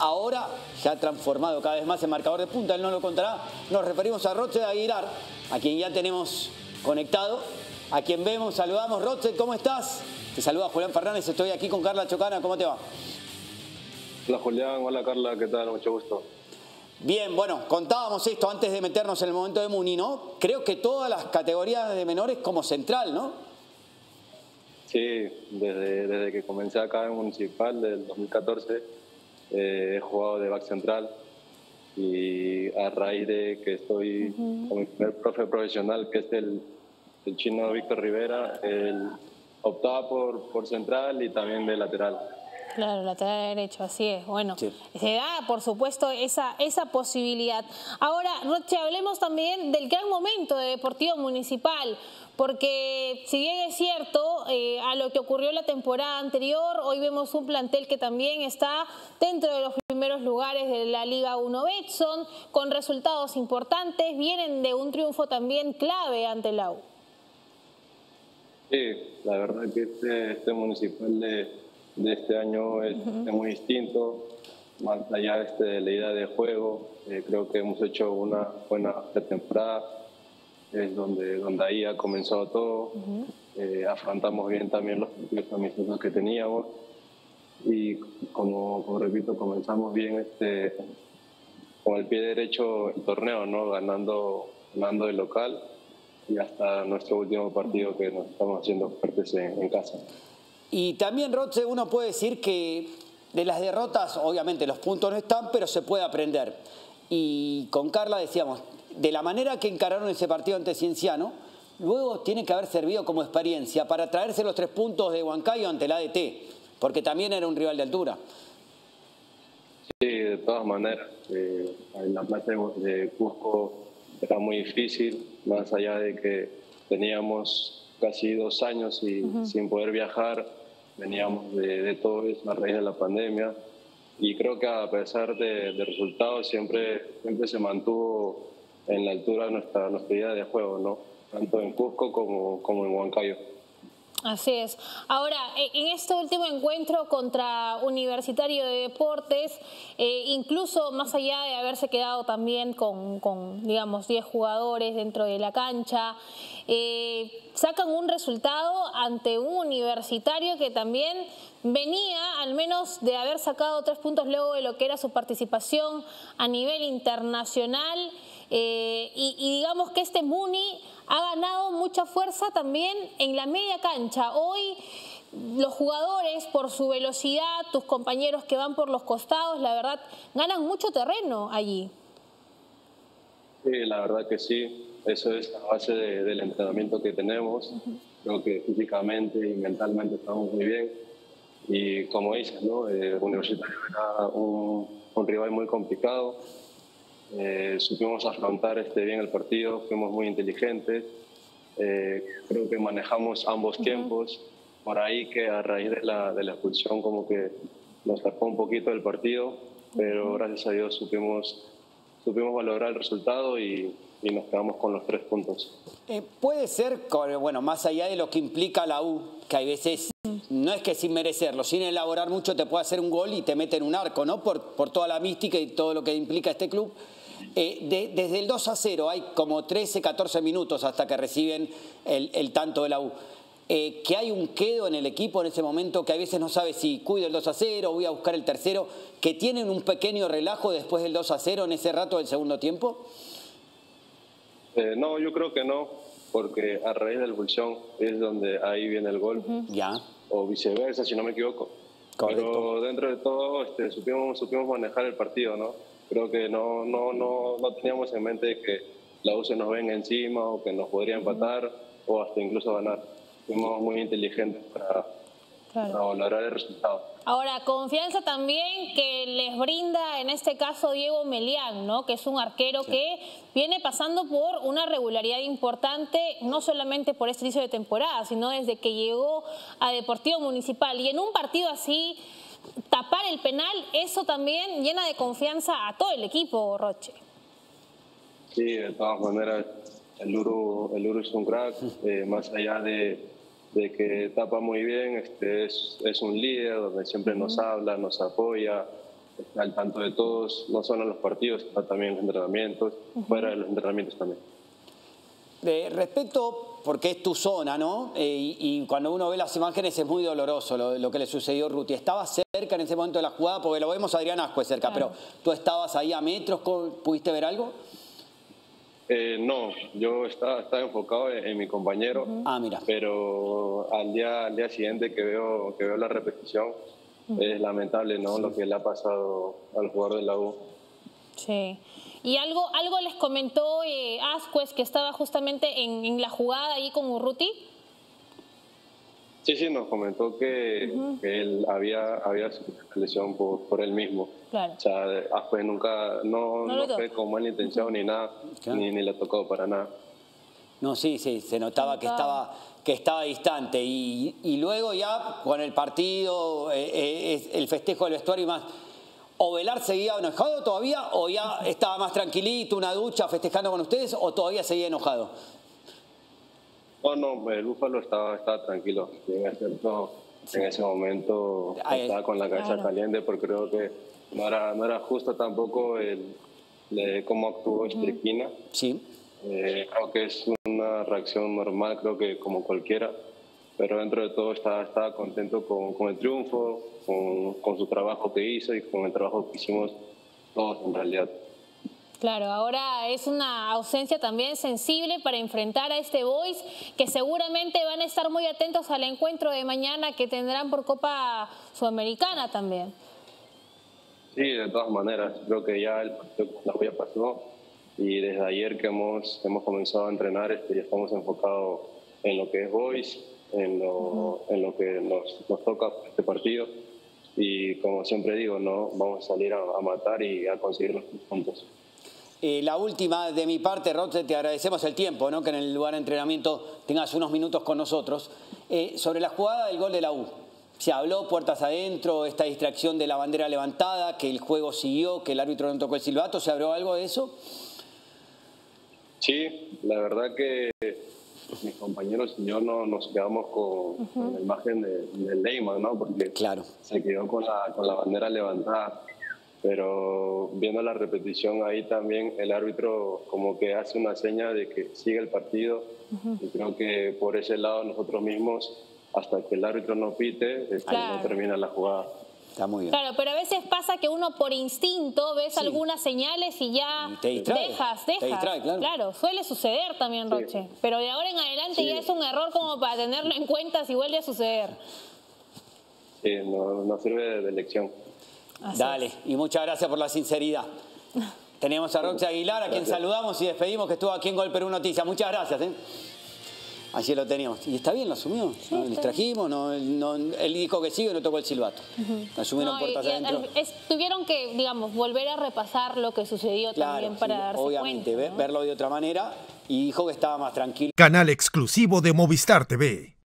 ahora se ha transformado cada vez más en marcador de punta, él no lo contará. Nos referimos a Roche de Aguilar, a quien ya tenemos conectado, a quien vemos, saludamos. Roche, ¿cómo estás? Te saluda Julián Fernández, estoy aquí con Carla Chocana, ¿cómo te va? Hola Julián, hola Carla, ¿qué tal? Mucho gusto. Bien, bueno, contábamos esto antes de meternos en el momento de Muni, ¿no? Creo que todas las categorías de menores como central, ¿no? Sí, desde, desde que comencé acá en Municipal del 2014 eh, he jugado de back central y a raíz de que estoy con mi primer profe profesional, que es el, el chino Víctor Rivera, él optaba por, por central y también de lateral. Claro, lateral derecho, así es. Bueno, se da, por supuesto, esa, esa posibilidad. Ahora, Roche, hablemos también del gran momento de Deportivo Municipal, porque si bien es cierto, eh, a lo que ocurrió la temporada anterior, hoy vemos un plantel que también está dentro de los primeros lugares de la Liga 1 Betson, con resultados importantes, vienen de un triunfo también clave ante la U. Sí, la verdad que este, este municipal de de este año es, muy distinto, más allá este, de la idea de juego. Eh, creo que hemos hecho una buena pretemporada, es donde, donde ahí ha comenzado todo. Eh, afrontamos bien también los partidos amistosos que teníamos y como, como, repito, comenzamos bien este, con el pie derecho el torneo, ¿no? ganando, ganando el local y hasta nuestro último partido que nos estamos haciendo fuertes en, en casa. Y también, Rotze, uno puede decir que de las derrotas, obviamente los puntos no están, pero se puede aprender. Y con Carla decíamos, de la manera que encararon ese partido ante Cienciano, luego tiene que haber servido como experiencia para traerse los tres puntos de Huancayo ante el ADT, porque también era un rival de altura. Sí, de todas maneras. Eh, en la plaza de Cusco era muy difícil, más allá de que teníamos casi dos años y, sin poder viajar veníamos de, todo eso a raíz de la pandemia y creo que a pesar de, resultados siempre, siempre se mantuvo en la altura de nuestra, nuestra idea de juego, ¿no? tanto en Cusco como, como en Huancayo. Así es. Ahora, e, en este último encuentro contra Universitario de Deportes, eh, incluso más allá de haberse quedado también con, digamos, 10 jugadores dentro de la cancha, eh, sacan un resultado ante un universitario que también venía al menos de haber sacado tres puntos luego de lo que era su participación a nivel internacional eh, y, digamos que este Muni ha ganado mucha fuerza también en la media cancha. Hoy los jugadores por su velocidad, tus compañeros que van por los costados, la verdad, ganan mucho terreno allí. Sí, la verdad que sí. Eso es la base del entrenamiento que tenemos. Creo que físicamente y mentalmente estamos muy bien. Y como dices, ¿no? Eh, Universitario era un, un, rival muy complicado. Eh, supimos afrontar este bien el partido, fuimos muy inteligentes. Eh, creo que manejamos ambos tiempos. Por ahí que a raíz de la, de la expulsión como que nos tapó un poquito el partido, pero gracias a Dios supimos, supimos valorar el resultado y, y nos quedamos con los tres puntos. Eh, puede ser, bueno, más allá de lo que implica la U, que hay veces, no es que sin merecerlo, sin elaborar mucho te puede hacer un gol y te mete en un arco, ¿no? Por, por toda la mística y todo lo que implica este club. Eh, desde el 2 a 0 hay como 13, 14 minutos hasta que reciben el, el tanto de la U. Eh, que hay un quedo en el equipo en ese momento que a veces no sabe si cuido el 2 a 0, voy a buscar el tercero, que tienen un pequeño relajo después del 2 a 0 en ese rato del segundo tiempo. Eh, no, yo creo que no, porque a raíz del expulsión es donde ahí viene el gol. Ya. O viceversa, si no me equivoco. Pero dentro de todo este, supimos, supimos manejar el partido, ¿no? Creo que no, no, no, no teníamos en mente que la U se nos venga encima o que nos podría empatar o hasta incluso ganar. Fuimos muy inteligentes para, para valorar el resultado. Ahora, confianza también que les brinda en este caso Diego Melián, ¿no? que es un arquero que viene pasando por una regularidad importante, no solamente por este inicio de temporada, sino desde que llegó a Deportivo Municipal. Y en un partido así, tapar el penal, eso también llena de confianza a todo el equipo, Roche. Sí, de todas maneras, el Uru, el Uru es un crack, eh, más allá de de que tapa muy bien, este, es, es un líder donde siempre nos habla, nos apoya, está al tanto de todos, no solo en los partidos, sino también en los entrenamientos, fuera de los entrenamientos también. De respecto, porque es tu zona, ¿no? Eh, y, cuando uno ve las imágenes es muy doloroso lo, que le sucedió a Ruti. ¿Estabas cerca en ese momento de la jugada? Porque lo vemos a Adrián Ascue cerca, pero ¿tú estabas ahí a metros? ¿Pudiste ver algo? Eh, no, yo estaba, estaba enfocado en, mi compañero. Ah, mira. Pero al día, al día siguiente que veo, que veo la repetición, es lamentable, ¿no? Lo que le ha pasado al jugador de la U. Sí. Y algo, algo les comentó eh, Ascuez que estaba justamente en, la jugada ahí con Urruti. Sí, sí, nos comentó que, él había, había lesión por, por él mismo. Claro. O sea, Ascuez nunca, no, no, fue con mala intención ni nada, ni, ni le tocó para nada. No, sí, sí, se notaba que estaba que estaba distante y, y, luego ya con el partido, eh, eh, el festejo del vestuario y más, ¿O Velar seguía enojado todavía o ya estaba más tranquilito, una ducha, festejando con ustedes o todavía seguía enojado? No, no, el Búfalo estaba, estaba tranquilo. en ese momento estaba con la cabeza caliente porque creo que no era, no era justo tampoco el, cómo actuó Estriquina. Sí. Eh, creo que es una reacción normal, creo que como cualquiera pero dentro de todo estaba, estaba contento con, con el triunfo, con, con, su trabajo que hizo y con el trabajo que hicimos todos en realidad. Claro, ahora es una ausencia también sensible para enfrentar a este Boys, que seguramente van a estar muy atentos al encuentro de mañana que tendrán por Copa Sudamericana también. Sí, de todas maneras, creo que ya el partido la ya pasó y desde ayer que hemos, hemos comenzado a entrenar este, ya estamos enfocados en lo que es Boys, en lo, en lo que nos, nos, toca este partido. Y como siempre digo, no vamos a salir a, matar y a conseguir los puntos. Eh, la última de mi parte, Roche, te agradecemos el tiempo, ¿no? que en el lugar de entrenamiento tengas unos minutos con nosotros. Eh, sobre la jugada del gol de la U, se habló puertas adentro, esta distracción de la bandera levantada, que el juego siguió, que el árbitro no tocó el silbato, ¿se habló algo de eso? Sí, la verdad que mis compañeros y yo no, nos quedamos con, la imagen de, de Leyman, ¿no? Porque claro. se quedó con la, con la bandera levantada. Pero viendo la repetición ahí también, el árbitro como que hace una seña de que sigue el partido. Y creo que por ese lado nosotros mismos, hasta que el árbitro no pite, no termina la jugada. Claro, pero a veces pasa que uno por instinto ves algunas señales y ya dejas, dejas. claro. suele suceder también, Roche. Pero de ahora en adelante ya es un error como para tenerlo en cuenta si vuelve a suceder. Sí, no, sirve de lección. Dale, y muchas gracias por la sinceridad. Tenemos a Roche Aguilar, a quien saludamos y despedimos, que estuvo aquí en Gol Perú Noticias. Muchas gracias. ¿eh? Así lo teníamos. Y está bien, lo asumió. ¿no? Le trajimos, no, él dijo que sí y no tocó el silbato. Asumieron puertas adentro. tuvieron que, digamos, volver a repasar lo que sucedió también para darse obviamente, cuenta. Obviamente, verlo de otra manera y dijo que estaba más tranquilo. Canal exclusivo de Movistar TV.